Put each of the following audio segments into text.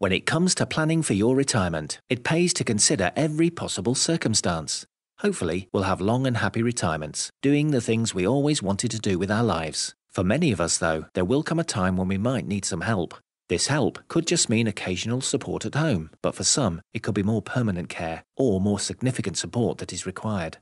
When it comes to planning for your retirement, it pays to consider every possible circumstance. Hopefully, we'll have long and happy retirements, doing the things we always wanted to do with our lives. For many of us, though, there will come a time when we might need some help. This help could just mean occasional support at home, but for some, it could be more permanent care or more significant support that is required.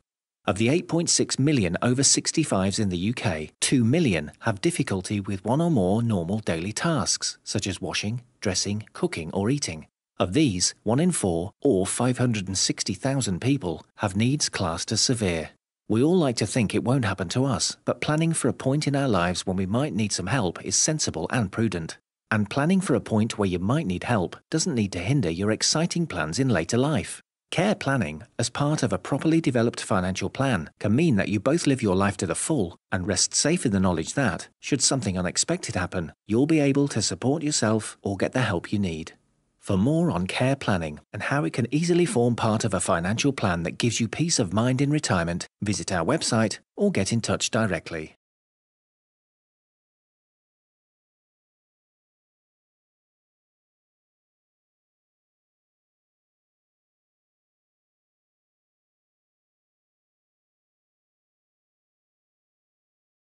Of the 8.6 million over 65s in the UK, 2 million have difficulty with one or more normal daily tasks, such as washing, dressing, cooking, or eating. Of these, 1 in 4, or 560,000 people, have needs classed as severe. We all like to think it won't happen to us, but planning for a point in our lives when we might need some help is sensible and prudent. And planning for a point where you might need help doesn't need to hinder your exciting plans in later life. Care planning, as part of a properly developed financial plan, can mean that you both live your life to the full and rest safe in the knowledge that, should something unexpected happen, you'll be able to support yourself or get the help you need. For more on care planning and how it can easily form part of a financial plan that gives you peace of mind in retirement, visit our website or get in touch directly.